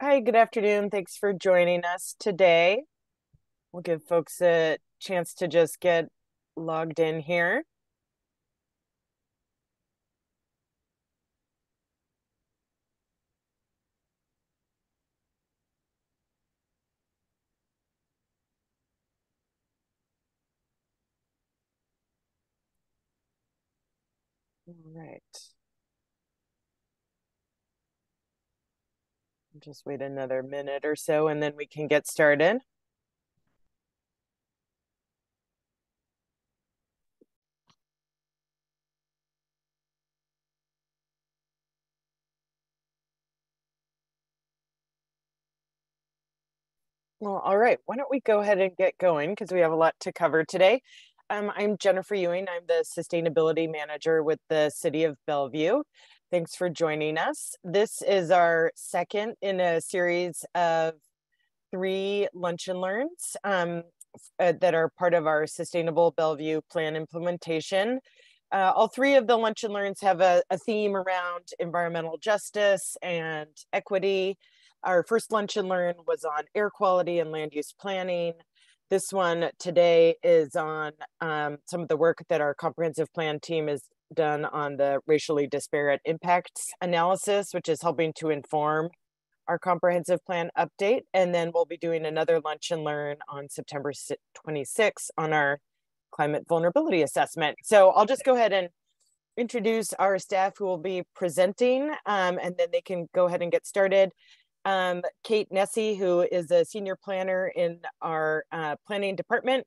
Hi, good afternoon. Thanks for joining us today. We'll give folks a chance to just get logged in here. All right. Just wait another minute or so and then we can get started. Well, all right. Why don't we go ahead and get going because we have a lot to cover today. Um, I'm Jennifer Ewing. I'm the Sustainability Manager with the City of Bellevue. Thanks for joining us. This is our second in a series of three lunch and learns um, uh, that are part of our Sustainable Bellevue Plan implementation. Uh, all three of the lunch and learns have a, a theme around environmental justice and equity our first lunch and learn was on air quality and land use planning. This one today is on um, some of the work that our comprehensive plan team has done on the racially disparate impacts analysis, which is helping to inform our comprehensive plan update. And then we'll be doing another lunch and learn on September 26 on our climate vulnerability assessment. So I'll just go ahead and introduce our staff who will be presenting um, and then they can go ahead and get started um, Kate Nessie, who is a senior planner in our uh, planning department,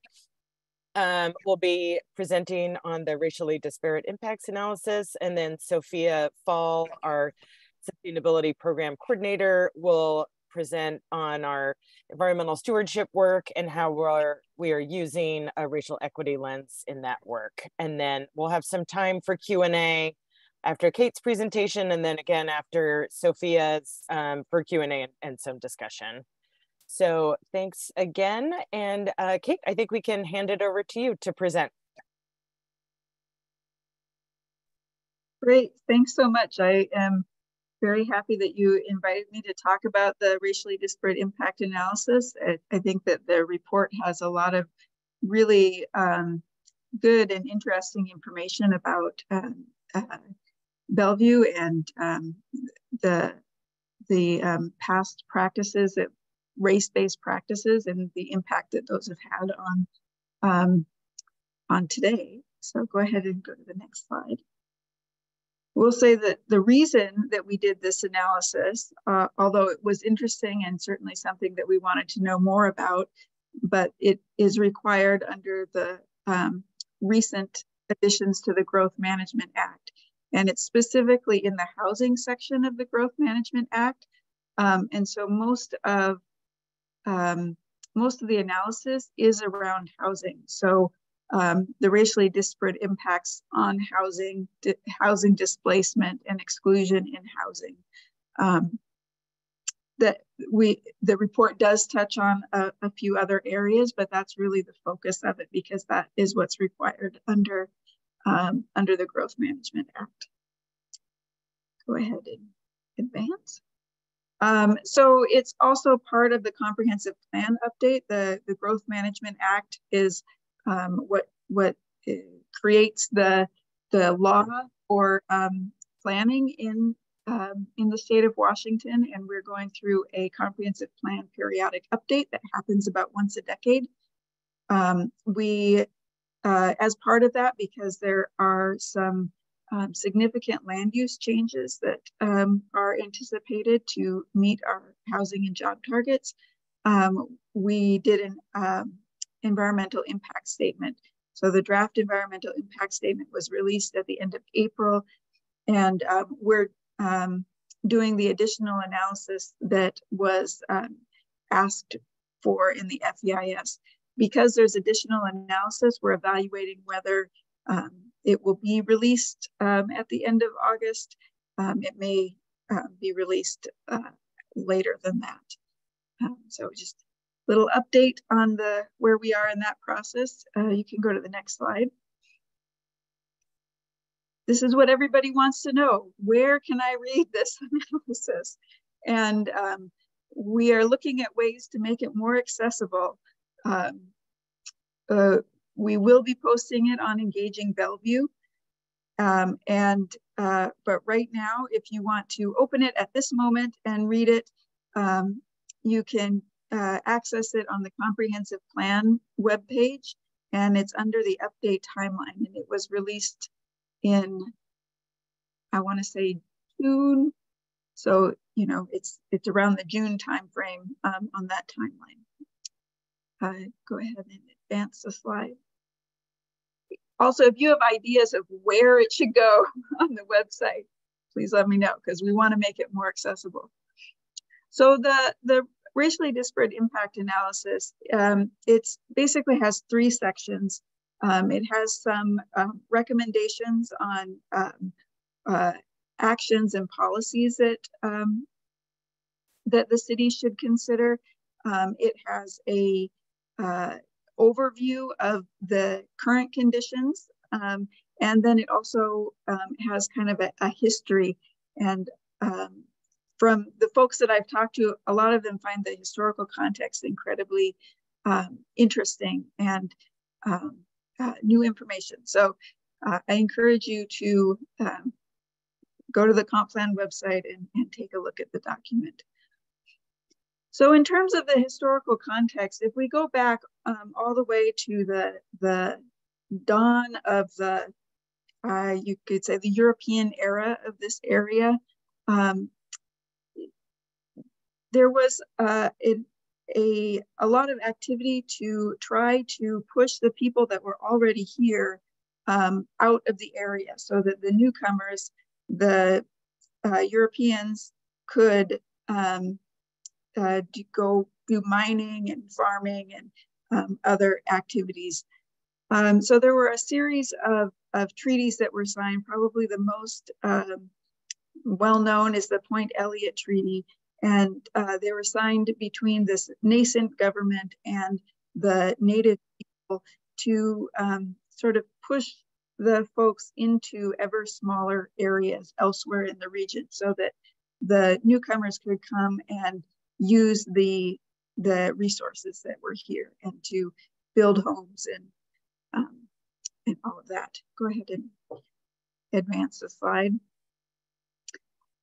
um, will be presenting on the racially disparate impacts analysis. And then Sophia Fall, our sustainability program coordinator, will present on our environmental stewardship work and how we're we are using a racial equity lens in that work. And then we'll have some time for Q&A after Kate's presentation and then again after Sophia's um, for Q&A and, and, some discussion. So thanks again. And uh, Kate, I think we can hand it over to you to present. Great, thanks so much. I am very happy that you invited me to talk about the racially disparate impact analysis. I, I think that the report has a lot of really um, good and interesting information about um, uh, Bellevue and um, the the um, past practices that race-based practices and the impact that those have had on um, on today. So go ahead and go to the next slide. We'll say that the reason that we did this analysis, uh, although it was interesting and certainly something that we wanted to know more about, but it is required under the um, recent additions to the Growth Management Act and it's specifically in the housing section of the Growth Management Act. Um, and so most of um, most of the analysis is around housing. So um, the racially disparate impacts on housing, di housing displacement, and exclusion in housing. Um, that we the report does touch on a, a few other areas, but that's really the focus of it because that is what's required under um, under the Growth Management Act. Go ahead and advance. Um, so it's also part of the comprehensive plan update. The, the Growth Management Act is um, what, what uh, creates the, the law for um, planning in, um, in the state of Washington. And we're going through a comprehensive plan periodic update that happens about once a decade. Um, we uh, as part of that because there are some um, significant land use changes that um, are anticipated to meet our housing and job targets. Um, we did an um, environmental impact statement. So the draft environmental impact statement was released at the end of April, and um, we're um, doing the additional analysis that was asked for in the FEIS because there's additional analysis, we're evaluating whether um, it will be released um, at the end of August. Um, it may uh, be released uh, later than that. Um, so just a little update on the where we are in that process. Uh, you can go to the next slide. This is what everybody wants to know. Where can I read this analysis? And um, we are looking at ways to make it more accessible. We will be posting it on Engaging Bellevue. Um, and uh, but right now, if you want to open it at this moment and read it, um, you can uh, access it on the comprehensive plan webpage and it's under the update timeline and it was released in I want to say June so you know it's it's around the June timeframe um, on that timeline. Uh, go ahead and advance the slide. Also, if you have ideas of where it should go on the website, please let me know because we want to make it more accessible. So the the racially disparate impact analysis, um, it's basically has three sections. Um, it has some um, recommendations on um, uh, actions and policies that um, that the city should consider. Um, it has a uh, overview of the current conditions, um, and then it also has kind of a, a history and from the folks that I've talked to, a lot of them find the historical context incredibly um, interesting and um, uh, new information. So uh, I encourage you to um, go to the comp plan website and, and take a look at the document. So in terms of the historical context, if we go back um, all the way to the, the dawn of the, uh, you could say the European era of this area, um, there was uh, a, a, a lot of activity to try to push the people that were already here um, out of the area so that the newcomers, the uh, Europeans, could um, uh, go do mining and farming and um, other activities. Um, so there were a series of, of treaties that were signed. Probably the most um, well known is the Point Elliott Treaty and uh, they were signed between this nascent government and the native people to um, sort of push the folks into ever smaller areas elsewhere in the region so that the newcomers could come and use the the resources that were here and to build homes and um, and all of that. Go ahead and advance the slide.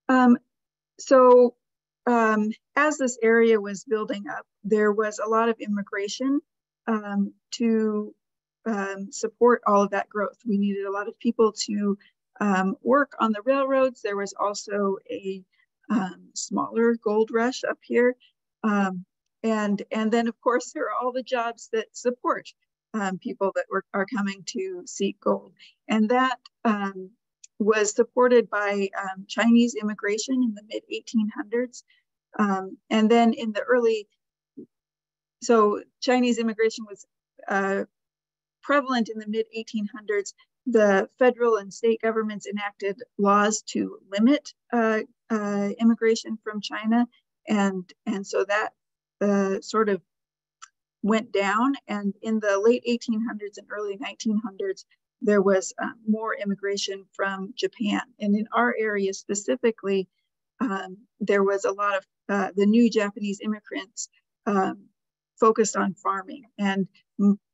Um, so um, as this area was building up, there was a lot of immigration um, to um, support all of that growth. We needed a lot of people to um, work on the railroads. There was also a um, smaller gold rush up here. Um, and, and then, of course, there are all the jobs that support people that were, are coming to seek gold. And that was supported by um, Chinese immigration in the mid 1800s. Um, and then in the early, so Chinese immigration was uh, prevalent in the mid 1800s. The federal and state governments enacted laws to limit uh, uh, immigration from China. And, and so that uh, sort of went down. And in the late 1800s and early 1900s, there was uh, more immigration from Japan. And in our area specifically, um, there was a lot of uh, the new Japanese immigrants um, focused on farming and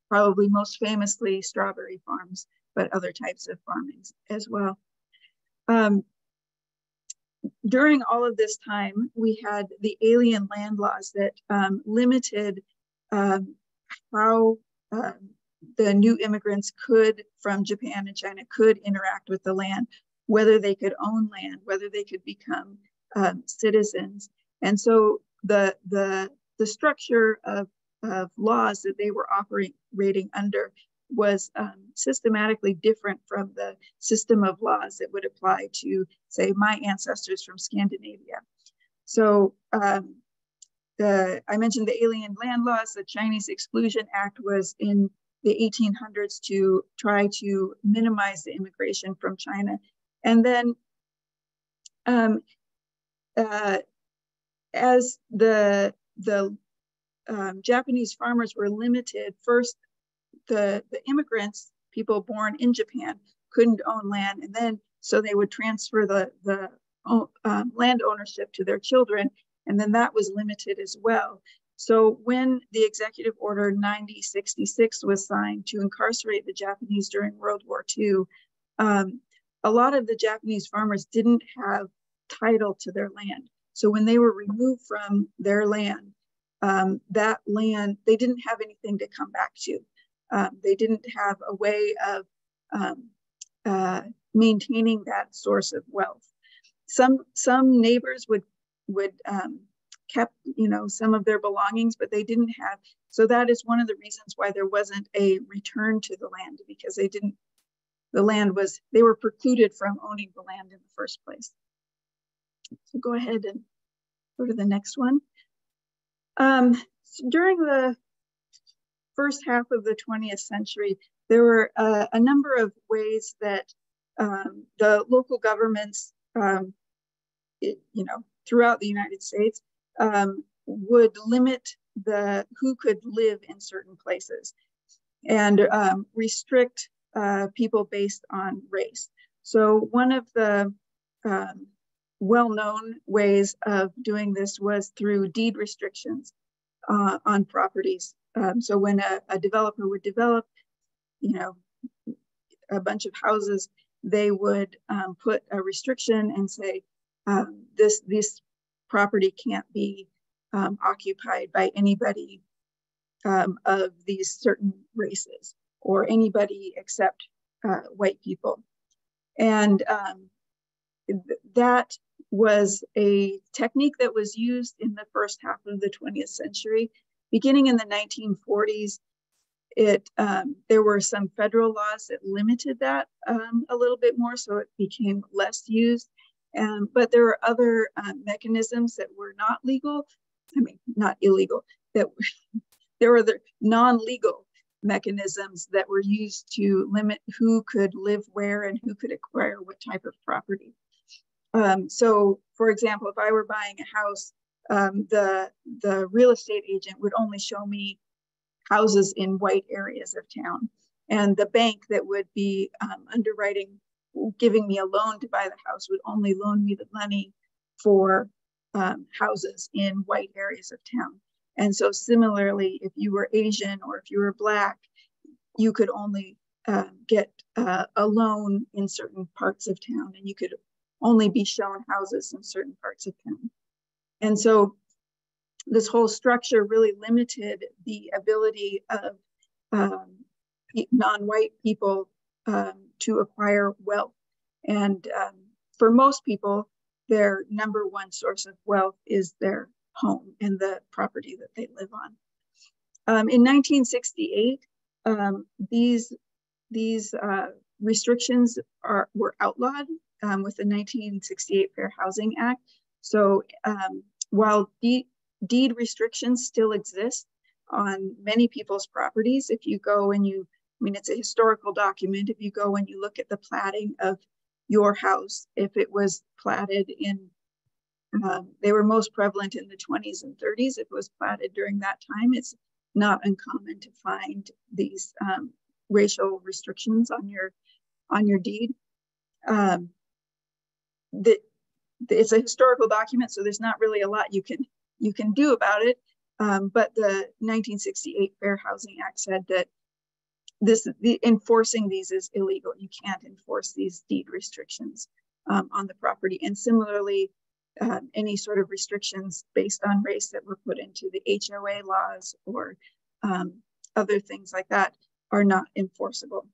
probably most famously strawberry farms, but other types of farming as well. Um, during all of this time, we had the alien land laws that um, limited um, how um, the new immigrants could, from Japan and China, could interact with the land, whether they could own land, whether they could become um, citizens. And so the, the, the structure of, of laws that they were operating under was um, systematically different from the system of laws that would apply to, say, my ancestors from Scandinavia. So um, the, I mentioned the Alien Land Laws, the Chinese Exclusion Act was in the 1800s to try to minimize the immigration from China. And then um, uh, as the, the um, Japanese farmers were limited, first the, the immigrants, people born in Japan, couldn't own land. And then so they would transfer the, the um, land ownership to their children. And then that was limited as well. So when the Executive Order 9066 was signed to incarcerate the Japanese during World War II, um, a lot of the Japanese farmers didn't have title to their land. So when they were removed from their land, um, that land, they didn't have anything to come back to. Um, they didn't have a way of um, uh, maintaining that source of wealth. Some some neighbors would would um, kept you know some of their belongings, but they didn't have. So that is one of the reasons why there wasn't a return to the land because they didn't. The land was they were precluded from owning the land in the first place. So go ahead and go to the next one. Um, during the first half of the 20th century, there were uh, a number of ways that um, the local governments, um, it, you know, throughout the United States, um, would limit the who could live in certain places and um, restrict uh, people based on race. So one of the um, well-known ways of doing this was through deed restrictions uh, on properties. Um, so when a, a, developer would develop, you know, a bunch of houses, they would um, put a restriction and say um, this this property can't be um, occupied by anybody um, of these certain races or anybody except uh, white people, and um, that was a technique that was used in the first half of the 20th century. Beginning in the 1940s, it um, there were some federal laws that limited that um, a little bit more, so it became less used. Um, but there were other um, mechanisms that were not legal. I mean, not illegal. That there were the non-legal mechanisms that were used to limit who could live where and who could acquire what type of property. Um, so, for example, if I were buying a house, um, the the real estate agent would only show me houses in white areas of town, and the bank that would be um, underwriting, giving me a loan to buy the house, would only loan me the money for um, houses in white areas of town. And so, similarly, if you were Asian or if you were Black, you could only uh, get uh, a loan in certain parts of town, and you could only be shown houses in certain parts of town. And so this whole structure really limited the ability of um, non-white people um, to acquire wealth. And um, for most people, their number one source of wealth is their home and the property that they live on. Um, in 1968, um, these, these uh, restrictions are, were outlawed um, with the 1968 Fair Housing Act. So um, while deed, deed restrictions still exist on many people's properties, if you go and you, I mean, it's a historical document. If you go and you look at the platting of your house, if it was platted in, um, they were most prevalent in the 20s and 30s. If it was platted during that time, it's not uncommon to find these um, racial restrictions on your on your deed. Um, that it's a historical document, so there's not really a lot you can you can do about it. Um, but the 1968 Fair Housing Act said that this the enforcing these is illegal. You can't enforce these deed restrictions um, on the property. And similarly, uh, any sort of restrictions based on race that were put into the HOA laws or um, other things like that are not enforceable.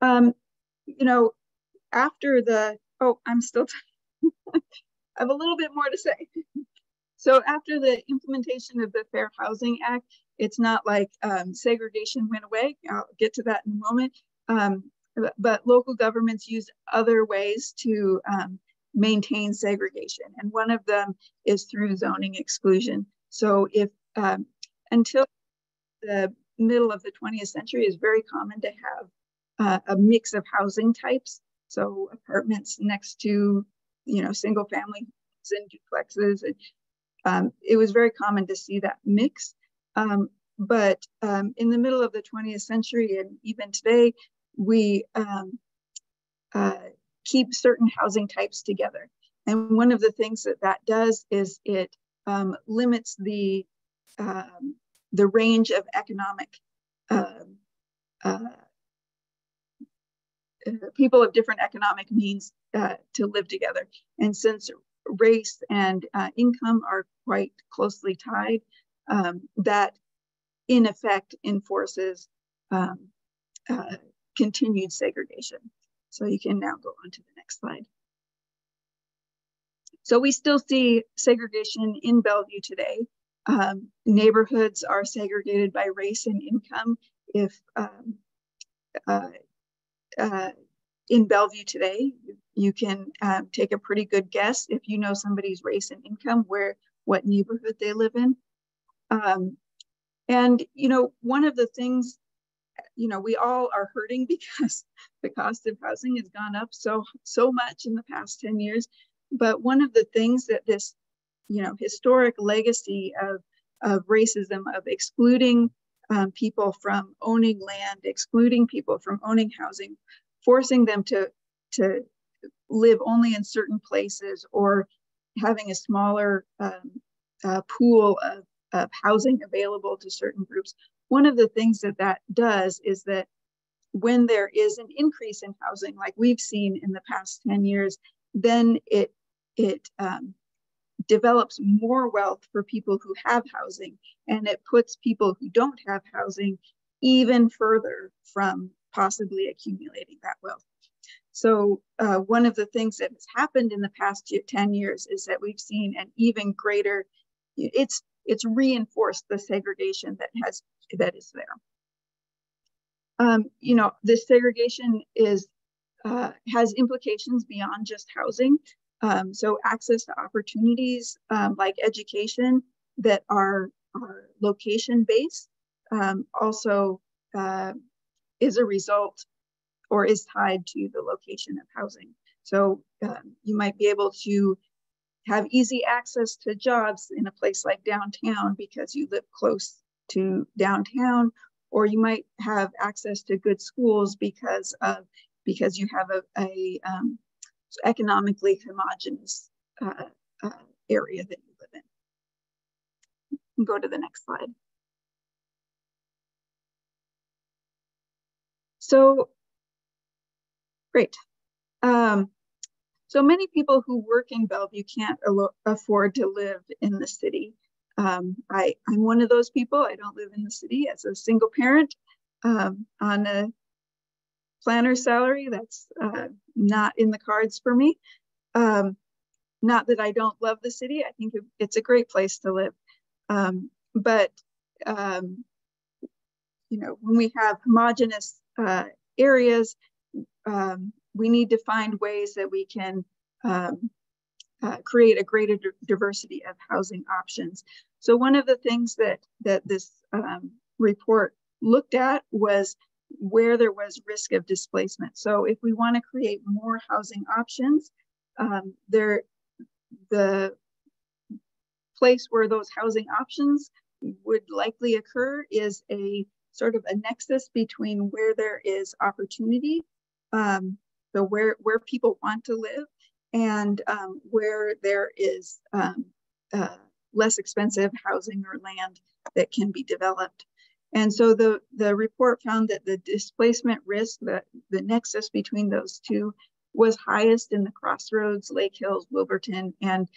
Um, you know, after the Oh, I'm still, I have a little bit more to say. So after the implementation of the Fair Housing Act, it's not like um, segregation went away. I'll get to that in a moment. Um, but local governments use other ways to um, maintain segregation. And one of them is through zoning exclusion. So if um, until the middle of the 20th century, it's very common to have uh, a mix of housing types. So apartments next to, you know, single family and duplexes. And, um, it was very common to see that mix. Um, but um, in the middle of the 20th century and even today, we um, uh, keep certain housing types together. and one of the things that that does is it um, limits the um, the range of economic uh, uh, people of different economic means uh, to live together. And since race and uh, income are quite closely tied, um, that in effect enforces um, uh, continued segregation. So you can now go on to the next slide. So we still see segregation in Bellevue today. Um, neighborhoods are segregated by race and income. If um, uh, uh, in Bellevue today, you can um, take a pretty good guess if you know somebody's race and income, where what neighborhood they live in. Um, and you know, one of the things, you know, we all are hurting because the cost of housing has gone up so so much in the past 10 years. But one of the things that this, you know, historic legacy of, of racism, of excluding um, people from owning land, excluding people from owning housing, forcing them to, to live only in certain places or having a smaller um, uh, pool of, of housing available to certain groups. One of the things that that does is that when there is an increase in housing, like we've seen in the past 10 years, then it it um, develops more wealth for people who have housing and it puts people who don't have housing even further from possibly accumulating that wealth. So uh, one of the things that has happened in the past 10 years is that we've seen an even greater, it's, it's reinforced the segregation that has that is there. Um, you know, this segregation is uh, has implications beyond just housing. Um, so access to opportunities um, like education that are, are location based um, also uh, is a result or is tied to the location of housing. So um, you might be able to have easy access to jobs in a place like downtown because you live close to downtown, or you might have access to good schools because of because you have a, a um, economically homogenous uh, uh, area that you live in. Go to the next slide. So, great. Um, so many people who work in Bellevue can't afford to live in the city. Um, I, I'm one of those people. I don't live in the city as a single parent um, on a planner salary. That's uh, not in the cards for me. Um, not that I don't love the city. I think it's a great place to live. Um, but, um, you know, when we have homogenous uh, areas, um, we need to find ways that we can um, uh, create a greater diversity of housing options. So one of the things that, that this um, report looked at was where there was risk of displacement. So if we want to create more housing options, um, there, the place where those housing options would likely occur is a sort of a nexus between where there is opportunity, um, so where, where people want to live, and um, where there is um, uh, less expensive housing or land that can be developed. And so the, the report found that the displacement risk, the, the nexus between those two, was highest in the Crossroads, Lake Hills, Wilburton, and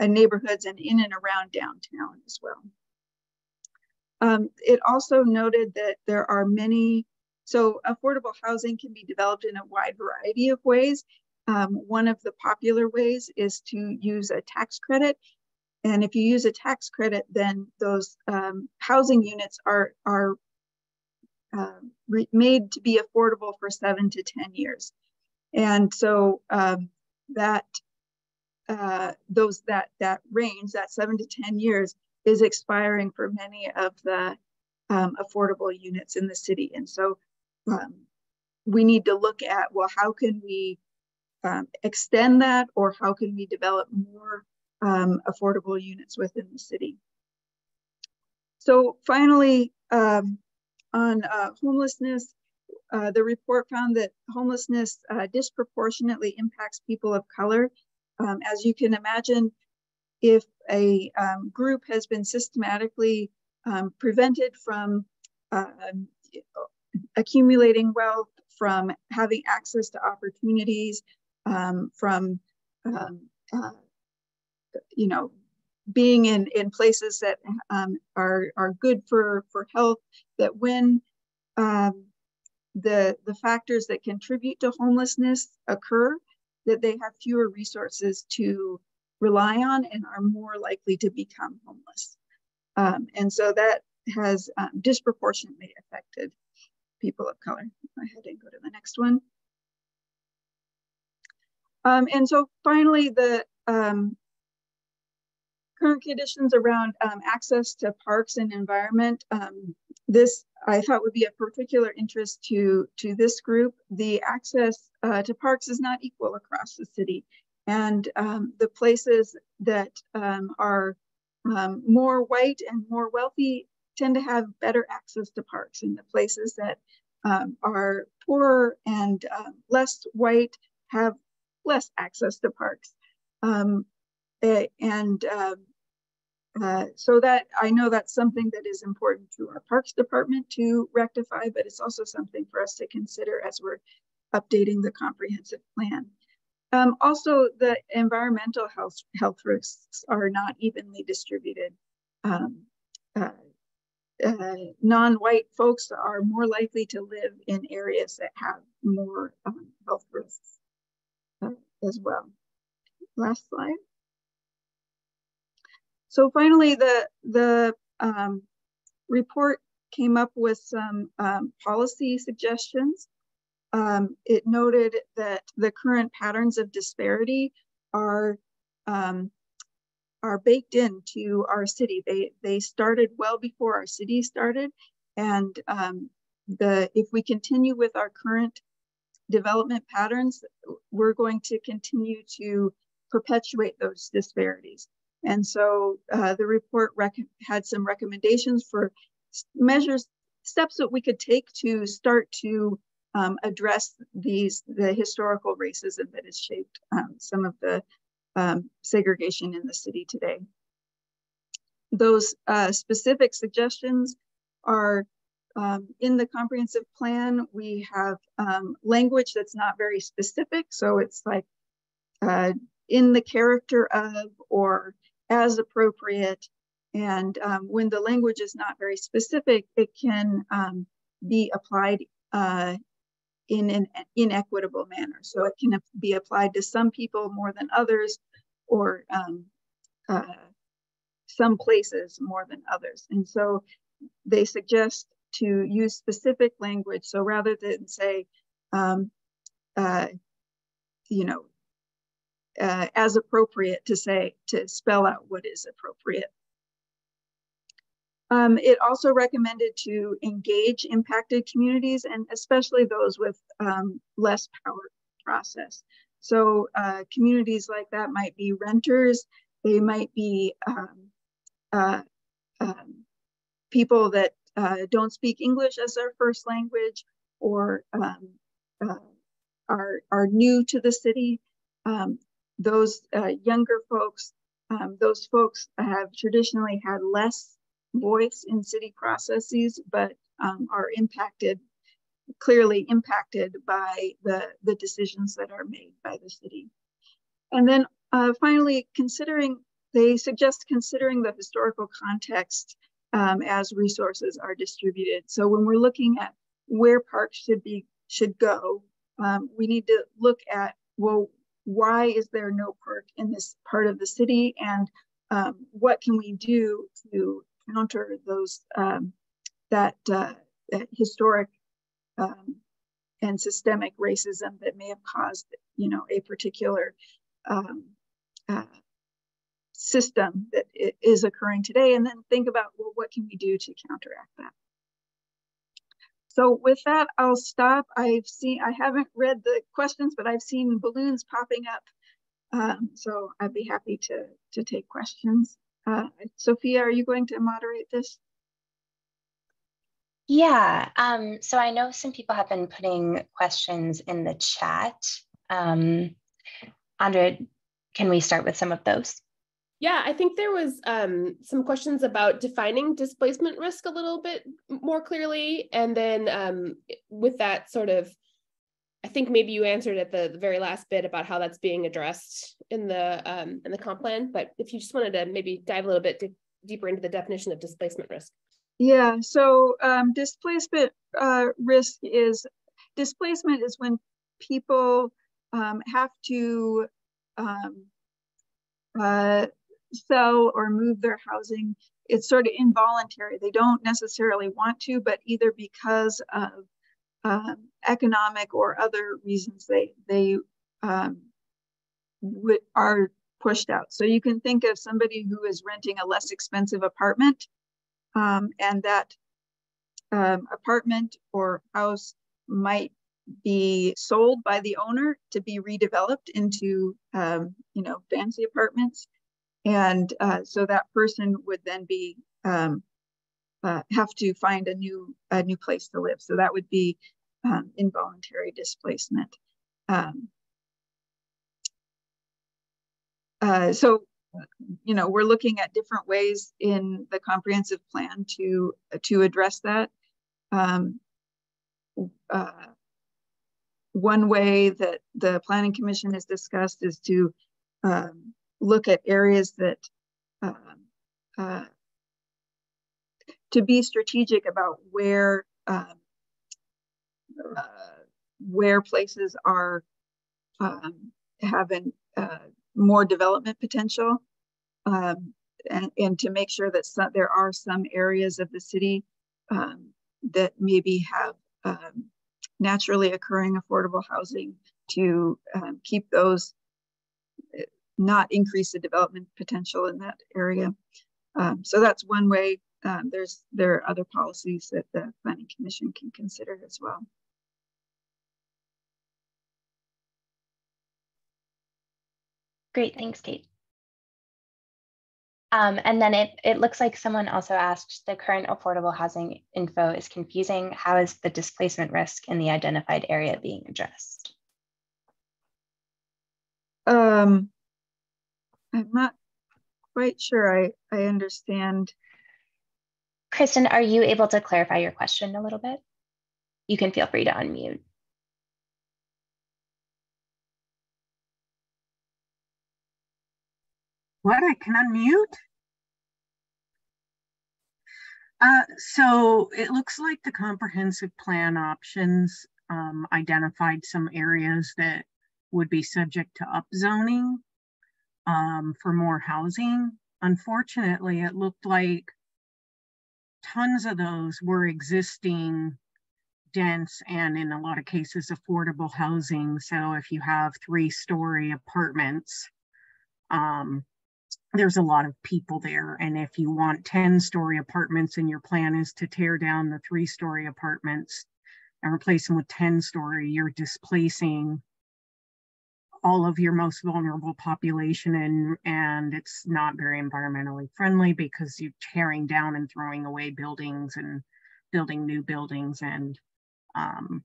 uh, neighborhoods and in and around downtown as well. Um, it also noted that there are many, so affordable housing can be developed in a wide variety of ways. Um, one of the popular ways is to use a tax credit and if you use a tax credit, then those um, housing units are, are uh, made to be affordable for seven to 10 years. And so um, that uh, those that that range, that seven to 10 years, is expiring for many of the um, affordable units in the city. And so um, we need to look at, well, how can we um, extend that or how can we develop more um, affordable units within the city. So finally, um, on uh, homelessness, uh, the report found that homelessness uh, disproportionately impacts people of color. um, as you can imagine, if a um, group has been systematically um, prevented from uh, accumulating wealth, from having access to opportunities, um, from um, uh, you know being in in places that um, are are good for for health, that when um, the the factors that contribute to homelessness occur, that they have fewer resources to rely on and are more likely to become homeless. Um, and so that has um, disproportionately affected people of color. Go ahead and go to the next one. Um, and so finally, the um, current conditions around um, access to parks and environment. Um, this I thought would be of particular interest to, to this group. The access uh, to parks is not equal across the city. And um, the places that um, are um, more white and more wealthy tend to have better access to parks. And the places that um, are poorer and uh, less white have less access to parks. Um, and uh, uh, so that I know that's something that is important to our Parks Department to rectify, but it's also something for us to consider as we're updating the comprehensive plan. Um, also, the environmental health, health risks are not evenly distributed. Um, uh, uh, non-white folks are more likely to live in areas that have more um, health risks uh, as well. Last slide. So finally, the, the um, report came up with some um, policy suggestions. Um, it noted that the current patterns of disparity are um, are baked into our city. They they started well before our city started, and um, the if we continue with our current development patterns, we're going to continue to perpetuate those disparities. And so uh, the report had some recommendations for measures, steps that we could take to start to um, address these the historical racism that has shaped um, some of the um, segregation in the city today. Those uh, specific suggestions are um, in the comprehensive plan. We have um, language that's not very specific, so it's like uh, in the character of or as appropriate. And um, when the language is not very specific, it can um, be applied uh, in an inequitable manner. So it can be applied to some people more than others, or um, uh, some places more than others. And so they suggest to use specific language. So rather than say, um, uh, you know, uh, as appropriate to say, to spell out what is appropriate. Um, it also recommended to engage impacted communities and especially those with um, less power process. So uh, communities like that might be renters, they might be um, uh, um, people that uh, don't speak English as their first language or um, uh, are, are new to the city. Those uh, younger folks, um, those folks have traditionally had less voice in city processes, but um, are impacted, clearly impacted by the, the decisions that are made by the city. And then uh, finally, considering, they suggest considering the historical context um, as resources are distributed. So when we're looking at where parks should be should go, um, we need to look at well, why is there no park in this part of the city? And um, what can we do to counter those um, that, uh, that, historic um, and systemic racism that may have caused you know a particular um, uh, system that is occurring today? And then think about well what can we do to counteract that so with that, I'll stop. I've seen, I haven't read the questions, but I've seen balloons popping up. Um, so I'd be happy to, to take questions. Uh, Sophia, are you going to moderate this? Yeah, um, so I know some people have been putting questions in the chat. Um, can we start with some of those? Yeah, I think there was um, some questions about defining displacement risk a little bit more clearly, and then um, with that sort of, I think maybe you answered at the, the very last bit about how that's being addressed in the um, in the comp plan. But if you just wanted to maybe dive a little bit deeper into the definition of displacement risk. Yeah, so um, displacement uh, risk is displacement is when people um, have to um, uh, sell or move their housing. It's sort of involuntary. They don't necessarily want to, but either because of um, economic or other reasons, they they um, are pushed out. So you can think of somebody who is renting a less expensive apartment, um, and that um, apartment or house might be sold by the owner to be redeveloped into um, you know fancy apartments and uh, so that person would then be um, uh, have to find a new a new place to live. So that would be um, involuntary displacement. Um, uh, so, you know, we're looking at different ways in the comprehensive plan to to address that. Um, uh, one way that the Planning Commission has discussed is to um, look at areas that uh, uh, to be strategic about where um, uh, where places are um, having uh, more development potential um, and, and to make sure that some, there are some areas of the city um, that maybe have um, naturally occurring affordable housing to keep those not increase the development potential in that area. Um, so that's one way. Um, there's there are other policies that the Planning Commission can consider as well. Great, thanks, Kate. Um, and then it, it looks like someone also asked, the current affordable housing info is confusing. How is the displacement risk in the identified area being addressed? Um, I'm not quite sure I, I understand. Kristen, are you able to clarify your question a little bit? You can feel free to unmute. What, I can unmute? Uh, so it looks like the comprehensive plan options um, identified some areas that would be subject to upzoning um, for more housing. Unfortunately, it looked like tons of those were existing dense and in a lot of cases affordable housing. So if you have three story apartments, um, there's a lot of people there. And if you want 10 story apartments and your plan is to tear down the three story apartments and replace them with 10 story, you're displacing all of your most vulnerable population and and it's not very environmentally friendly because you're tearing down and throwing away buildings and building new buildings and um,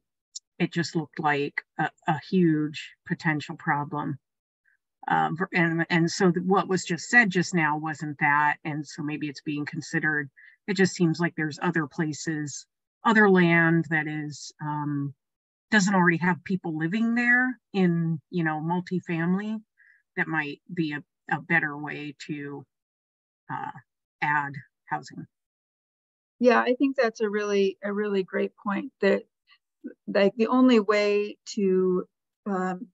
it just looked like a, a huge potential problem. Uh, and and so what was just said just now wasn't that and so maybe it's being considered. It just seems like there's other places other land that is um, doesn't already have people living there in you know multifamily that might be a, a better way to uh, add housing. Yeah i think that's a really a really great point that like the only way to um,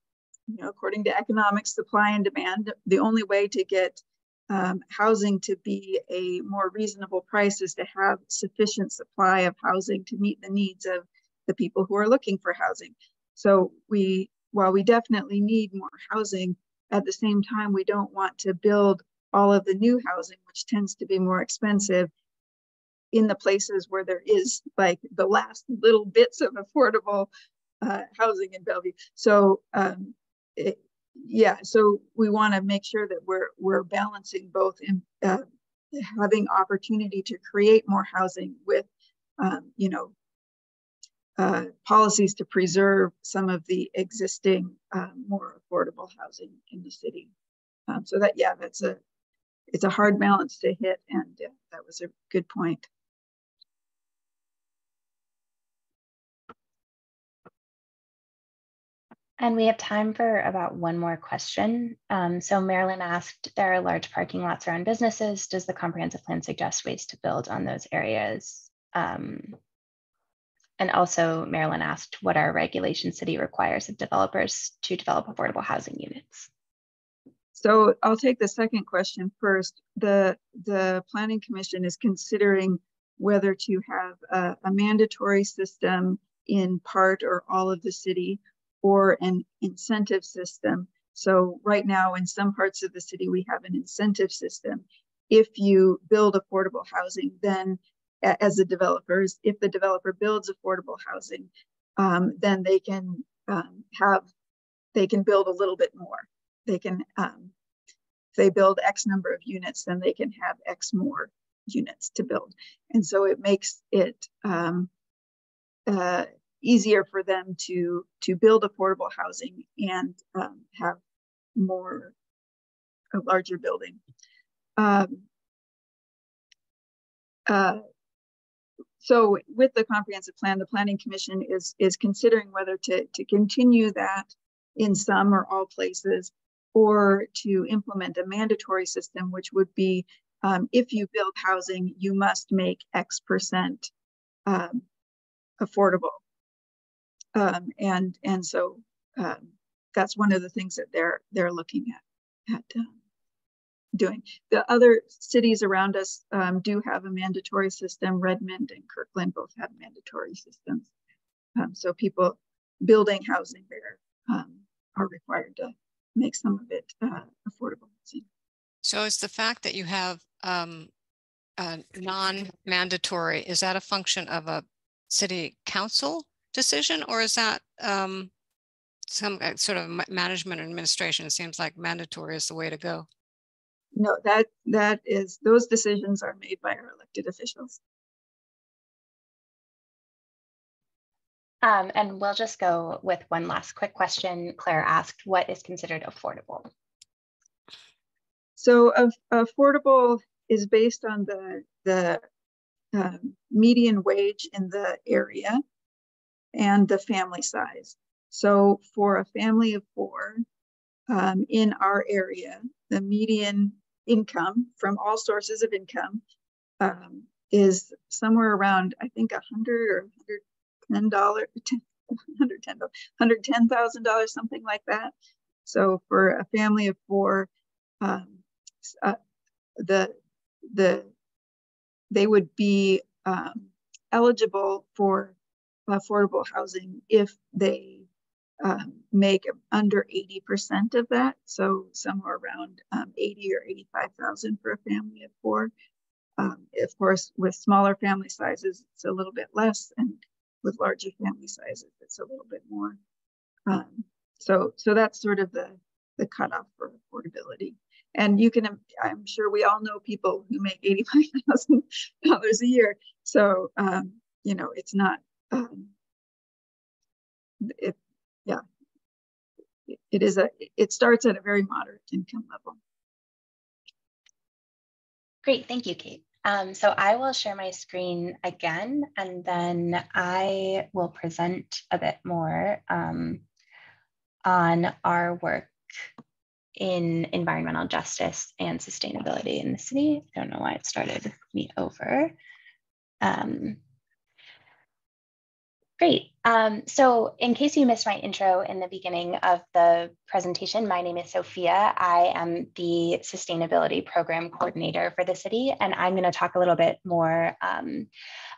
you know according to economics supply and demand the only way to get um, housing to be a more reasonable price is to have sufficient supply of housing to meet the needs of the people who are looking for housing. So we, while we definitely need more housing, at the same time, we don't want to build all of the new housing, which tends to be more expensive in the places where there is like the last little bits of affordable uh, housing in Bellevue. So um, it, yeah, so we want to make sure that we're we're balancing both in uh, having opportunity to create more housing with, um, you know, uh, policies to preserve some of the existing uh, more affordable housing in the city. Um, so that, yeah, that's a, it's a hard balance to hit. And uh, that was a good point. And we have time for about one more question. Um, so Marilyn asked, there are large parking lots around businesses. Does the comprehensive plan suggest ways to build on those areas? Um, and also Marilyn asked, what our regulation city requires of developers to develop affordable housing units? So I'll take the second question first. The, the Planning Commission is considering whether to have a, a mandatory system in part or all of the city or an incentive system. So right now in some parts of the city, we have an incentive system. If you build affordable housing, then as the developers, if the developer builds affordable housing, um, then they can um, have, they can build a little bit more. They can, um, if they build X number of units, then they can have X more units to build. And so it makes it um, uh, easier for them to to build affordable housing and um, have more a larger building. Um, uh, so with the comprehensive plan, the planning commission is is considering whether to to continue that in some or all places or to implement a mandatory system, which would be um, if you build housing, you must make X percent um, affordable. Um, and and so um, that's one of the things that they're they're looking at at um, doing. The other cities around us um, do have a mandatory system. Redmond and Kirkland both have mandatory systems. Um, so people building housing there um, are required to make some of it uh, affordable. So is the fact that you have um, non-mandatory, is that a function of a city council decision, or is that um, some uh, sort of management administration? It seems like mandatory is the way to go. No, that that is those decisions are made by our elected officials. Um, and we'll just go with one last quick question. Claire asked, what is considered affordable? So uh, affordable is based on the, the um, median wage in the area and the family size. So for a family of four um, in our area, the median income from all sources of income um, is somewhere around, I think, a hundred or hundred ten dollars, hundred ten, hundred ten thousand dollars, something like that. So for a family of four, um, uh, the the they would be um, eligible for affordable housing if they um, make under 80% of that. So somewhere around um, 80 or 85,000 for a family of four. Um, of course, with smaller family sizes, it's a little bit less, and with larger family sizes, it's a little bit more. Um, so, so that's sort of the the cutoff for affordability. And you can, I'm sure we all know people who make $85,000 a year. So, um, you know, it's not um, it, it is a, it starts at a very moderate income level. Great, thank you, Kate. Um, so I will share my screen again, and then I will present a bit more um, on our work in environmental justice and sustainability in the city. I don't know why it started me over. Um, Great. Um, so in case you missed my intro in the beginning of the presentation, my name is Sophia. I am the Sustainability Program Coordinator for the city, and I'm going to talk a little bit more um,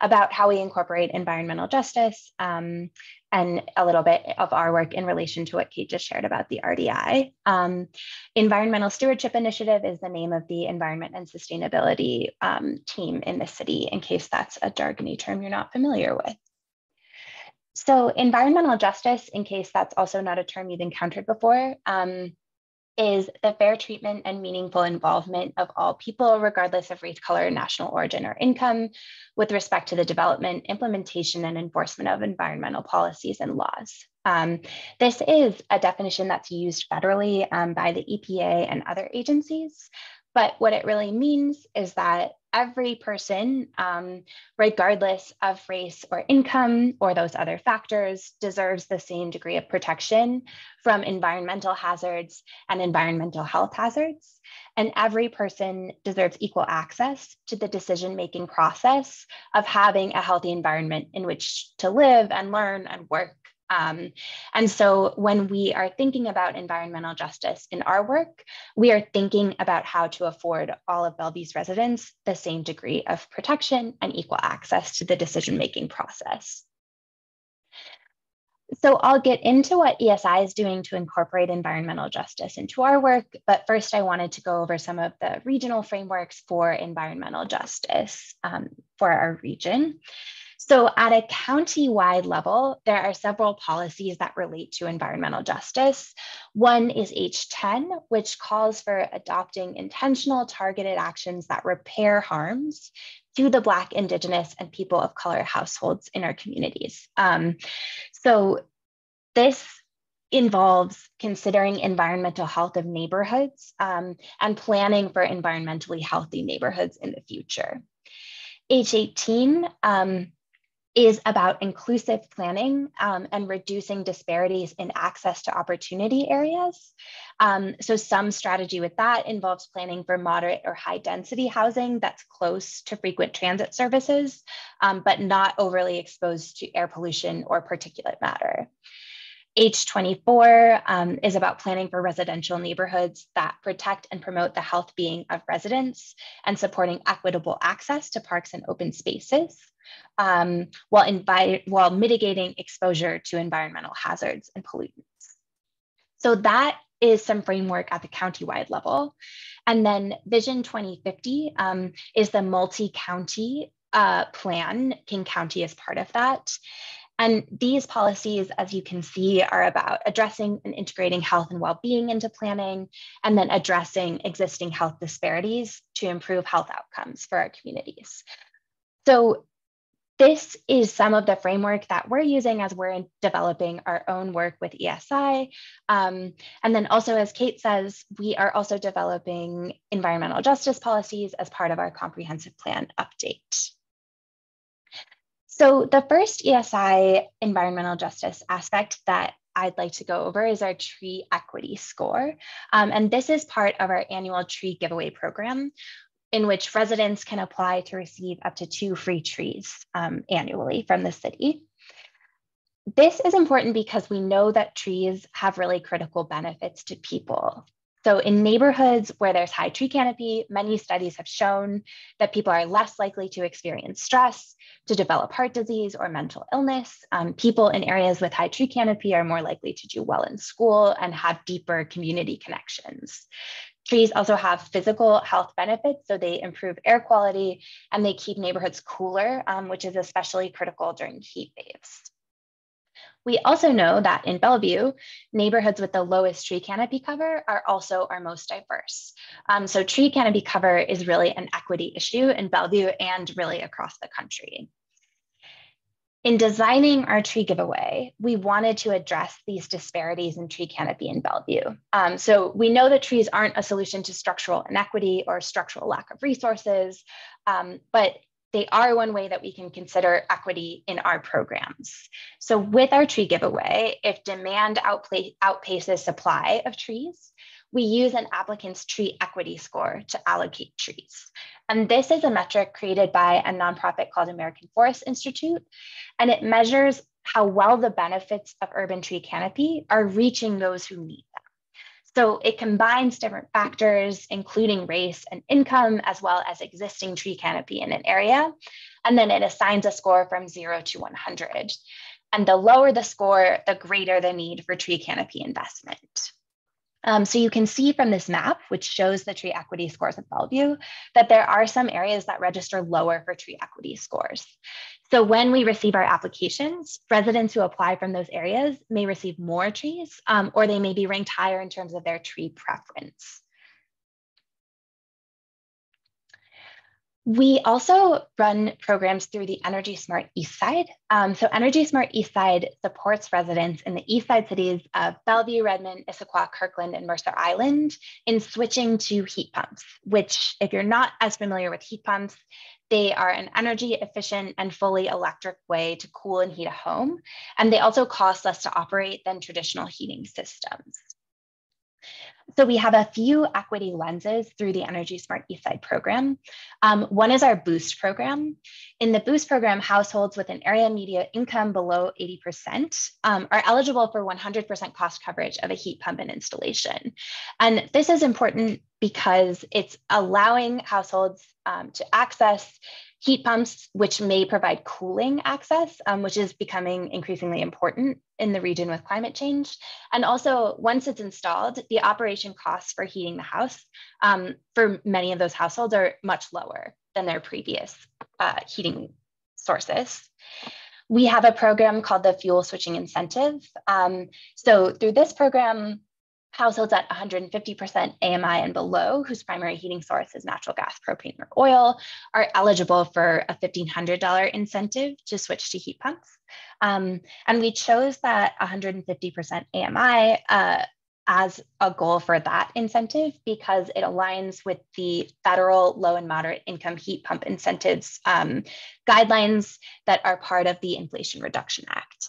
about how we incorporate environmental justice um, and a little bit of our work in relation to what Kate just shared about the RDI. Um, Environmental Stewardship Initiative is the name of the environment and sustainability um, team in the city, in case that's a jargony term you're not familiar with. So environmental justice, in case that's also not a term you've encountered before, um, is the fair treatment and meaningful involvement of all people, regardless of race, color, national origin, or income, with respect to the development, implementation, and enforcement of environmental policies and laws. Um, this is a definition that's used federally um, by the EPA and other agencies, but what it really means is that every person, um, regardless of race or income or those other factors, deserves the same degree of protection from environmental hazards and environmental health hazards. And every person deserves equal access to the decision making process of having a healthy environment in which to live and learn and work um, and so when we are thinking about environmental justice in our work, we are thinking about how to afford all of Bellevue's residents the same degree of protection and equal access to the decision-making process. So I'll get into what ESI is doing to incorporate environmental justice into our work, but first I wanted to go over some of the regional frameworks for environmental justice um, for our region. So, at a county-wide level, there are several policies that relate to environmental justice. One is H10, which calls for adopting intentional targeted actions that repair harms to the Black, Indigenous, and people of color households in our communities. Um, so, this involves considering environmental health of neighborhoods um, and planning for environmentally healthy neighborhoods in the future. H18 um, is about inclusive planning um, and reducing disparities in access to opportunity areas. Um, so some strategy with that involves planning for moderate or high density housing that's close to frequent transit services, um, but not overly exposed to air pollution or particulate matter. H24 um, is about planning for residential neighborhoods that protect and promote the health being of residents and supporting equitable access to parks and open spaces um, while, while mitigating exposure to environmental hazards and pollutants. So that is some framework at the county-wide level. And then Vision 2050 um, is the multi-county uh, plan. King County is part of that. And these policies, as you can see, are about addressing and integrating health and well-being into planning, and then addressing existing health disparities to improve health outcomes for our communities. So this is some of the framework that we're using as we're developing our own work with ESI. Um, and then also, as Kate says, we are also developing environmental justice policies as part of our comprehensive plan update. So the first ESI environmental justice aspect that I'd like to go over is our tree equity score. Um, and this is part of our annual tree giveaway program, in which residents can apply to receive up to two free trees um, annually from the city. This is important because we know that trees have really critical benefits to people. So, in neighborhoods where there's high tree canopy, many studies have shown that people are less likely to experience stress, to develop heart disease or mental illness. Um, people in areas with high tree canopy are more likely to do well in school and have deeper community connections. Trees also have physical health benefits, so they improve air quality and they keep neighborhoods cooler, um, which is especially critical during heat waves. We also know that in Bellevue, neighborhoods with the lowest tree canopy cover are also our most diverse. Um, so tree canopy cover is really an equity issue in Bellevue and really across the country. In designing our tree giveaway, we wanted to address these disparities in tree canopy in Bellevue. Um, so we know that trees aren't a solution to structural inequity or structural lack of resources, um, but they are one way that we can consider equity in our programs. So with our tree giveaway, if demand outpaces supply of trees, we use an applicant's tree equity score to allocate trees. And this is a metric created by a nonprofit called American Forest Institute, and it measures how well the benefits of urban tree canopy are reaching those who need. So it combines different factors, including race and income, as well as existing tree canopy in an area. And then it assigns a score from zero to 100. And the lower the score, the greater the need for tree canopy investment. Um, so you can see from this map, which shows the tree equity scores of Bellevue, that there are some areas that register lower for tree equity scores. So when we receive our applications, residents who apply from those areas may receive more trees um, or they may be ranked higher in terms of their tree preference. We also run programs through the Energy Smart Eastside. Um, so Energy Smart Eastside supports residents in the East Side cities of Bellevue, Redmond, Issaquah, Kirkland, and Mercer Island in switching to heat pumps, which if you're not as familiar with heat pumps, they are an energy efficient and fully electric way to cool and heat a home. And they also cost less to operate than traditional heating systems. So we have a few equity lenses through the Energy Smart Eastside program. Um, one is our Boost program. In the Boost program, households with an area median income below 80% um, are eligible for 100% cost coverage of a heat pump and installation. And this is important because it's allowing households um, to access heat pumps, which may provide cooling access, um, which is becoming increasingly important in the region with climate change. And also, once it's installed, the operation costs for heating the house um, for many of those households are much lower than their previous uh, heating sources. We have a program called the Fuel Switching Incentive. Um, so, through this program, Households at 150% AMI and below, whose primary heating source is natural gas, propane, or oil, are eligible for a $1,500 incentive to switch to heat pumps. Um, and we chose that 150% AMI uh, as a goal for that incentive because it aligns with the federal low and moderate income heat pump incentives um, guidelines that are part of the Inflation Reduction Act.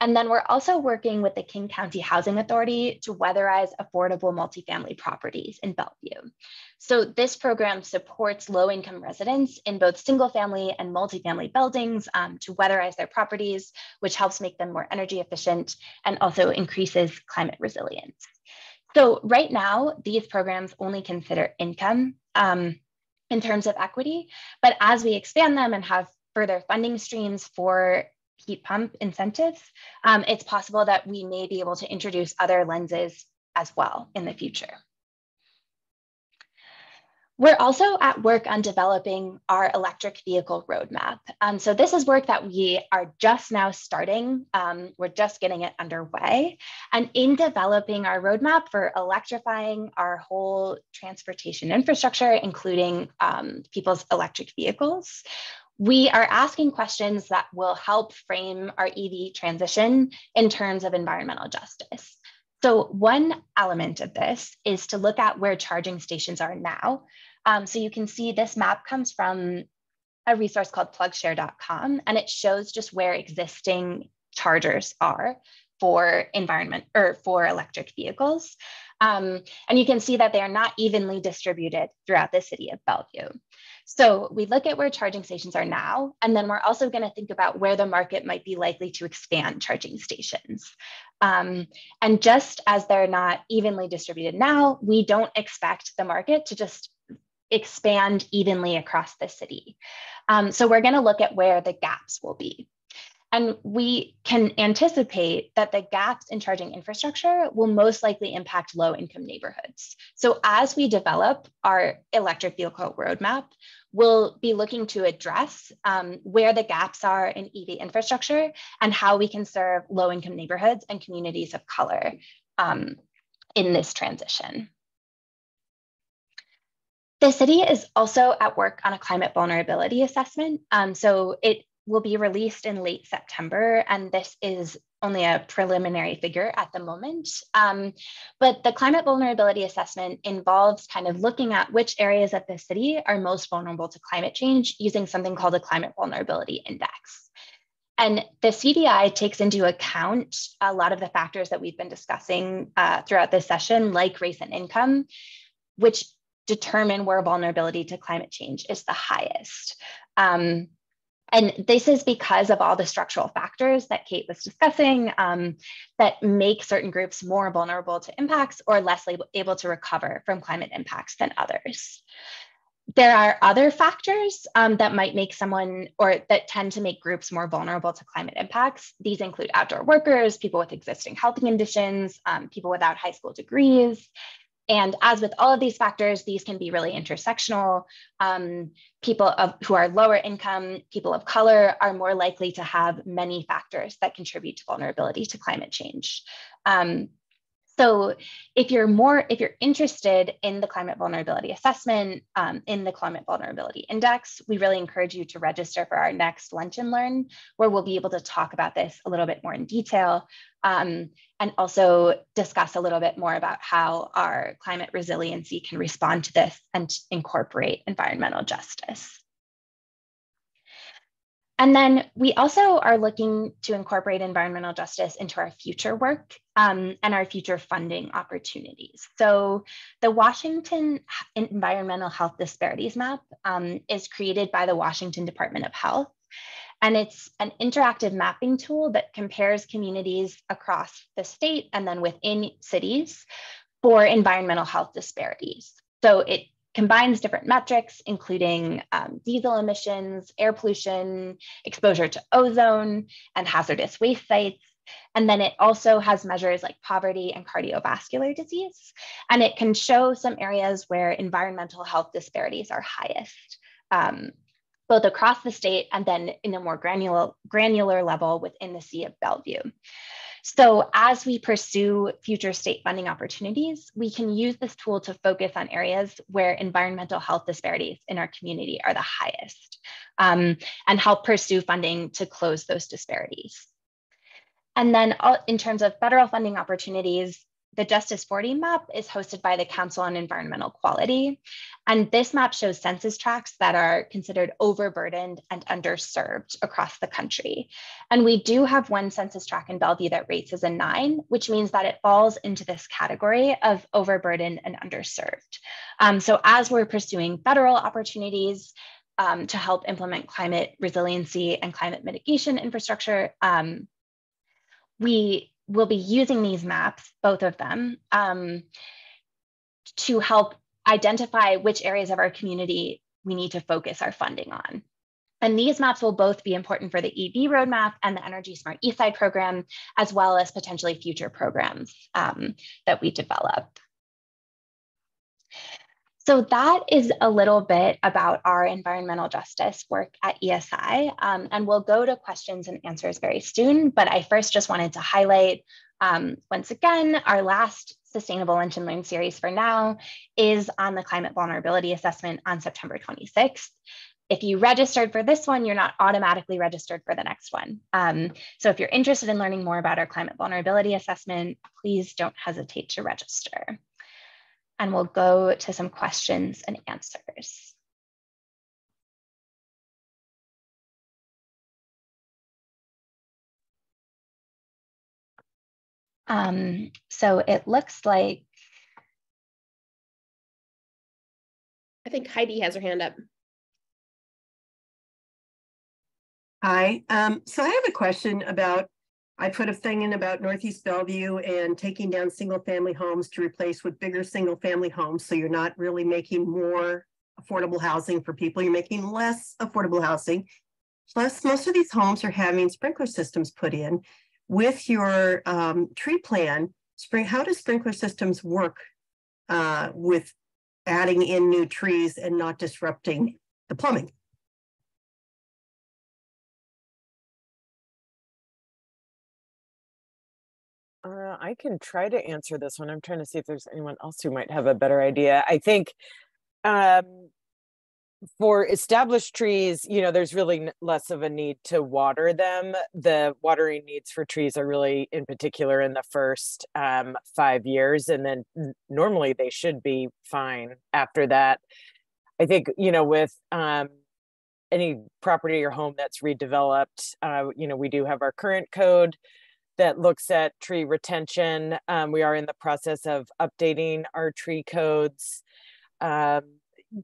And then we're also working with the King County Housing Authority to weatherize affordable multifamily properties in Bellevue. So this program supports low-income residents in both single-family and multifamily buildings um, to weatherize their properties, which helps make them more energy efficient and also increases climate resilience. So right now, these programs only consider income um, in terms of equity, but as we expand them and have further funding streams for heat pump incentives, um, it's possible that we may be able to introduce other lenses as well in the future. We're also at work on developing our electric vehicle roadmap. Um, so this is work that we are just now starting. Um, we're just getting it underway. And in developing our roadmap for electrifying our whole transportation infrastructure, including um, people's electric vehicles, we are asking questions that will help frame our EV transition in terms of environmental justice. So one element of this is to look at where charging stations are now. Um, so you can see this map comes from a resource called plugshare.com, and it shows just where existing chargers are for environment or for electric vehicles. Um, and you can see that they are not evenly distributed throughout the city of Bellevue. So we look at where charging stations are now, and then we're also going to think about where the market might be likely to expand charging stations. Um, and just as they're not evenly distributed now, we don't expect the market to just expand evenly across the city. Um, so we're going to look at where the gaps will be. And we can anticipate that the gaps in charging infrastructure will most likely impact low income neighborhoods. So, as we develop our electric vehicle roadmap, we'll be looking to address um, where the gaps are in EV infrastructure and how we can serve low income neighborhoods and communities of color um, in this transition. The city is also at work on a climate vulnerability assessment. Um, so it will be released in late September, and this is only a preliminary figure at the moment. Um, but the climate vulnerability assessment involves kind of looking at which areas of the city are most vulnerable to climate change using something called a climate vulnerability index. And the CVI takes into account a lot of the factors that we've been discussing uh, throughout this session, like race and income, which determine where vulnerability to climate change is the highest. Um, and this is because of all the structural factors that Kate was discussing um, that make certain groups more vulnerable to impacts or less able to recover from climate impacts than others. There are other factors um, that might make someone or that tend to make groups more vulnerable to climate impacts. These include outdoor workers, people with existing health conditions, um, people without high school degrees, and as with all of these factors, these can be really intersectional. Um, people of, who are lower income, people of color are more likely to have many factors that contribute to vulnerability to climate change. Um, so if you're more, if you're interested in the climate vulnerability assessment, um, in the climate vulnerability index, we really encourage you to register for our next lunch and learn, where we'll be able to talk about this a little bit more in detail um, and also discuss a little bit more about how our climate resiliency can respond to this and incorporate environmental justice. And then we also are looking to incorporate environmental justice into our future work um, and our future funding opportunities. So the Washington Environmental Health Disparities Map um, is created by the Washington Department of Health. And it's an interactive mapping tool that compares communities across the state and then within cities for environmental health disparities. So it combines different metrics, including um, diesel emissions, air pollution, exposure to ozone, and hazardous waste sites. And then it also has measures like poverty and cardiovascular disease. And it can show some areas where environmental health disparities are highest, um, both across the state and then in a more granular, granular level within the City of Bellevue. So as we pursue future state funding opportunities, we can use this tool to focus on areas where environmental health disparities in our community are the highest um, and help pursue funding to close those disparities. And then in terms of federal funding opportunities, the Justice 40 map is hosted by the Council on Environmental Quality. And this map shows census tracts that are considered overburdened and underserved across the country. And we do have one census tract in Bellevue that rates as a nine, which means that it falls into this category of overburdened and underserved. Um, so as we're pursuing federal opportunities, um, to help implement climate resiliency and climate mitigation infrastructure, um, we we'll be using these maps, both of them, um, to help identify which areas of our community we need to focus our funding on. And these maps will both be important for the EV roadmap and the Energy Smart Eastside program, as well as potentially future programs um, that we develop. So that is a little bit about our environmental justice work at ESI, um, and we'll go to questions and answers very soon. But I first just wanted to highlight um, once again, our last Sustainable Lunch and Learn series for now is on the climate vulnerability assessment on September 26th. If you registered for this one, you're not automatically registered for the next one. Um, so if you're interested in learning more about our climate vulnerability assessment, please don't hesitate to register and we'll go to some questions and answers. Um, so it looks like. I think Heidi has her hand up. Hi, um, so I have a question about I put a thing in about Northeast Bellevue and taking down single family homes to replace with bigger single family homes. So you're not really making more affordable housing for people, you're making less affordable housing. Plus, most of these homes are having sprinkler systems put in. With your um, tree plan, spring, how do sprinkler systems work uh, with adding in new trees and not disrupting the plumbing? Uh, I can try to answer this one. I'm trying to see if there's anyone else who might have a better idea. I think um, for established trees, you know, there's really less of a need to water them. The watering needs for trees are really, in particular, in the first um, five years, and then normally they should be fine after that. I think you know with um, any property or home that's redeveloped, uh, you know, we do have our current code that looks at tree retention. Um, we are in the process of updating our tree codes um,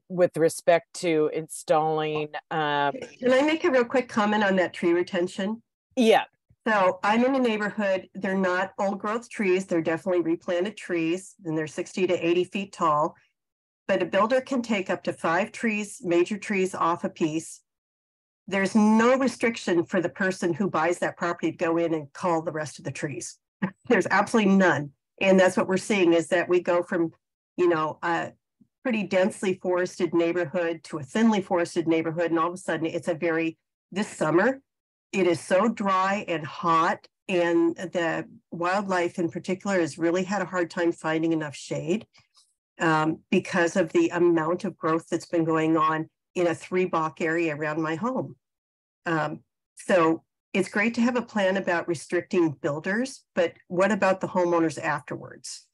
with respect to installing. Um, Can I make a real quick comment on that tree retention? Yeah. So I'm in a neighborhood, they're not old growth trees, they're definitely replanted trees, and they're 60 to 80 feet tall. But a builder can take up to five trees, major trees off a piece, there's no restriction for the person who buys that property to go in and call the rest of the trees. there's absolutely none. And that's what we're seeing is that we go from you know, a pretty densely forested neighborhood to a thinly forested neighborhood. And all of a sudden it's a very, this summer, it is so dry and hot and the wildlife in particular has really had a hard time finding enough shade um, because of the amount of growth that's been going on in a three block area around my home. Um, so it's great to have a plan about restricting builders, but what about the homeowners afterwards?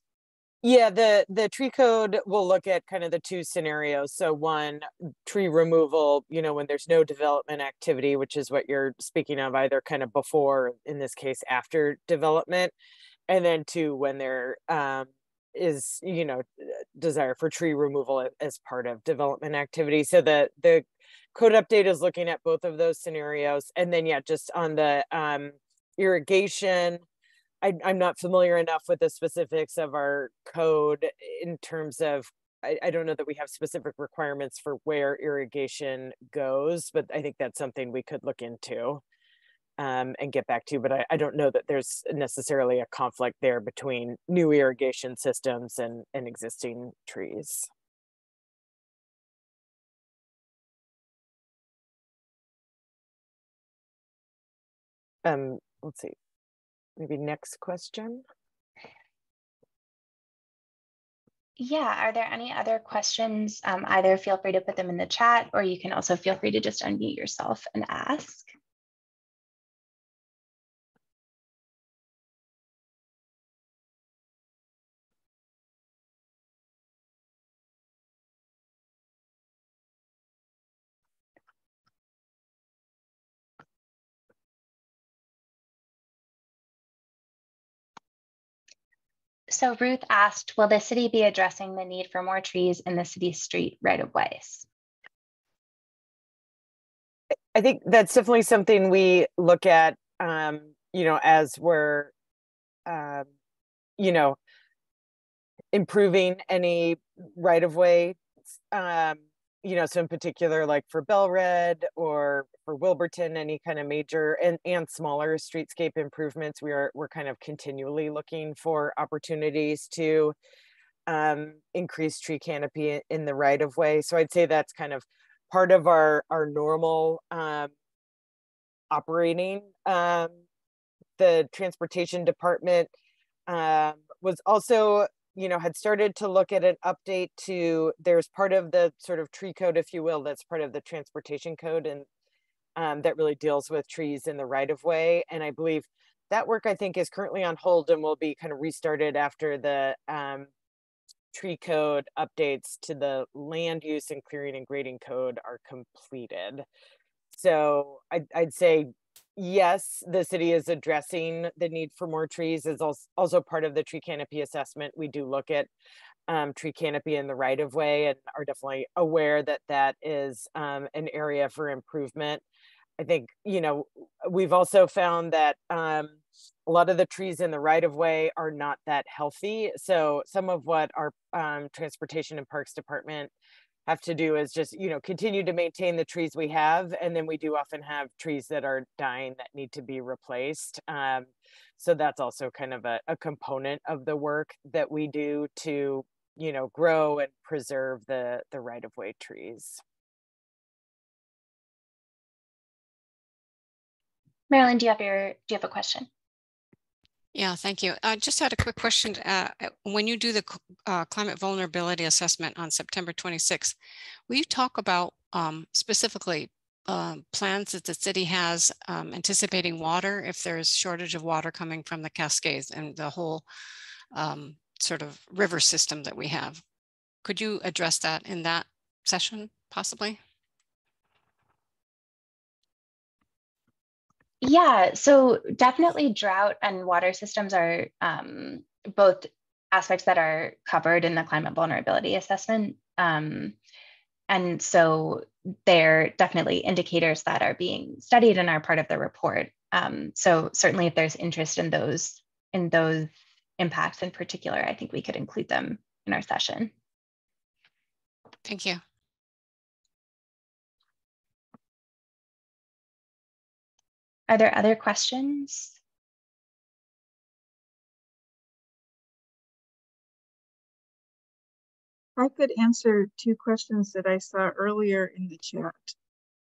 Yeah, the the tree code will look at kind of the two scenarios. So one, tree removal, you know, when there's no development activity, which is what you're speaking of, either kind of before, in this case, after development, and then two, when there um, is, you know, desire for tree removal as part of development activity. So the the code update is looking at both of those scenarios, and then yeah, just on the um, irrigation I, am not familiar enough with the specifics of our code in terms of I, I, don't know that we have specific requirements for where irrigation goes, but I think that's something we could look into um, and get back to. But I, I, don't know that there's necessarily a conflict there between new irrigation systems and, and existing trees. Um, let's see maybe next question. Yeah, are there any other questions? Um, either feel free to put them in the chat or you can also feel free to just unmute yourself and ask. So Ruth asked, will the city be addressing the need for more trees in the city street right of ways? I think that's definitely something we look at, um, you know, as we're, um, you know, improving any right of way um, you know, so in particular, like for Bel-Red or for Wilburton, any kind of major and, and smaller streetscape improvements, we are we're kind of continually looking for opportunities to um, increase tree canopy in the right of way. So I'd say that's kind of part of our our normal um, operating. Um, the transportation department um, was also you know, had started to look at an update to there's part of the sort of tree code, if you will, that's part of the transportation code and um, that really deals with trees in the right of way. And I believe that work I think is currently on hold and will be kind of restarted after the um, tree code updates to the land use and clearing and grading code are completed. So I'd, I'd say yes, the city is addressing the need for more trees is also part of the tree canopy assessment. We do look at um, tree canopy in the right of way and are definitely aware that that is um, an area for improvement. I think, you know, we've also found that um, a lot of the trees in the right of way are not that healthy. So some of what our um, transportation and parks department have to do is just you know continue to maintain the trees we have and then we do often have trees that are dying that need to be replaced um, so that's also kind of a, a component of the work that we do to you know grow and preserve the the right of way trees. Marilyn do you have your do you have a question yeah, thank you. I just had a quick question. Uh, uh when you do the uh, climate vulnerability assessment on September 26th, will you talk about um, specifically um, plans that the city has um, anticipating water if there's shortage of water coming from the Cascades and the whole um, sort of river system that we have? Could you address that in that session possibly? Yeah, so definitely drought and water systems are um, both aspects that are covered in the climate vulnerability assessment. Um, and so they're definitely indicators that are being studied and are part of the report. Um, so certainly if there's interest in those in those impacts in particular, I think we could include them in our session. Thank you. Are there other questions? I could answer two questions that I saw earlier in the chat.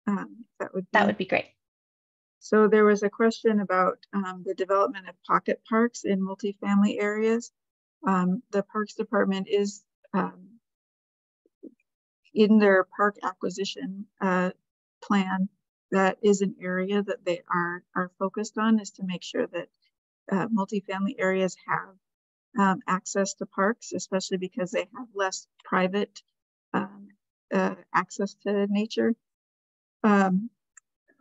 Um, that would be, that would be great. So there was a question about um, the development of pocket parks in multifamily areas. Um, the Parks Department is um, in their park acquisition uh, plan. That is an area that they are are focused on is to make sure that uh, multifamily areas have um, access to parks, especially because they have less private um, uh, access to nature. Um,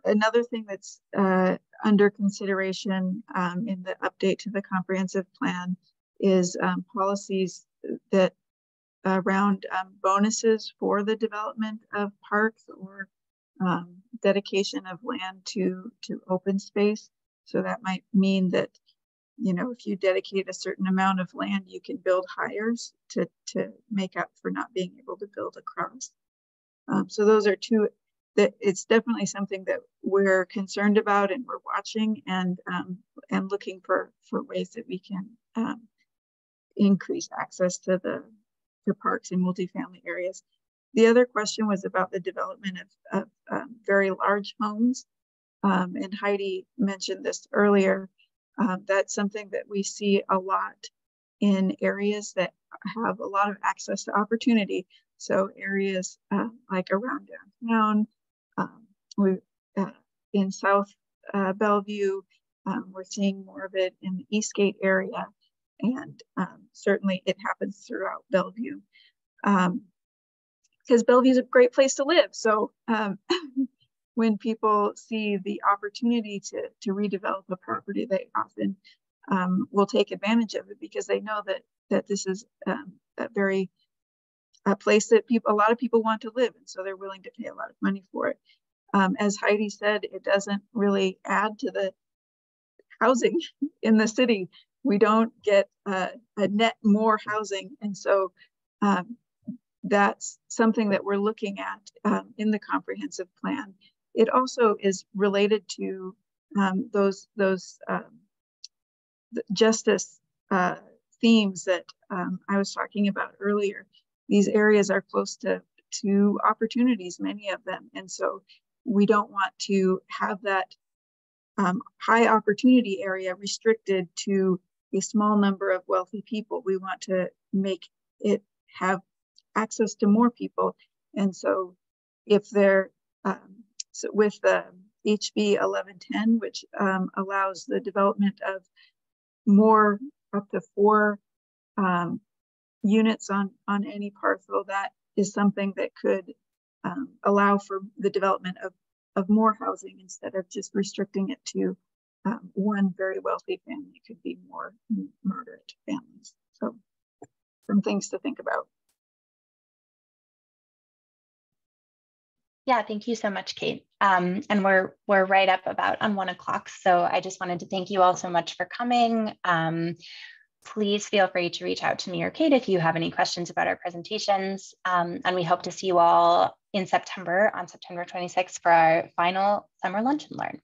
another thing that's uh, under consideration um, in the update to the comprehensive plan is um, policies that around um, bonuses for the development of parks or dedication of land to to open space. So that might mean that you know, if you dedicate a certain amount of land, you can build hires to, to make up for not being able to build across. Um, so those are two that it's definitely something that we're concerned about and we're watching and um, and looking for for ways that we can um, increase access to the to parks in multifamily areas. The other question was about the development of, of um, very large homes. Um, and Heidi mentioned this earlier. Um, that's something that we see a lot in areas that have a lot of access to opportunity. So areas uh, like around downtown, um, we uh, in South uh, Bellevue, um, we're seeing more of it in the Eastgate area, and um, certainly it happens throughout Bellevue. Because Bellevue is a great place to live. So um, when people see the opportunity to, to redevelop a property, they often um, will take advantage of it because they know that that this is um, a very a place that people a lot of people want to live, and so they're willing to pay a lot of money for it. Um, as Heidi said, it doesn't really add to the housing in the city. We don't get uh, a net more housing, and so um, that's something that we're looking at um, in the comprehensive plan it also is related to um, those those um, justice uh, themes that um, I was talking about earlier. These areas are close to to opportunities, many of them, and so we don't want to have that um, high opportunity area restricted to a small number of wealthy people. We want to make it have access to more people, and so if they're um, so with the HB 1110, which um, allows the development of more up to four um, units on, on any parcel, that is something that could um, allow for the development of, of more housing instead of just restricting it to um, one very wealthy family. It could be more moderate families. So some things to think about. Yeah, thank you so much, Kate. Um, and we're we're right up about on one o'clock. So I just wanted to thank you all so much for coming. Um, please feel free to reach out to me or Kate if you have any questions about our presentations. Um, and we hope to see you all in September on September 26th for our final summer lunch and learn.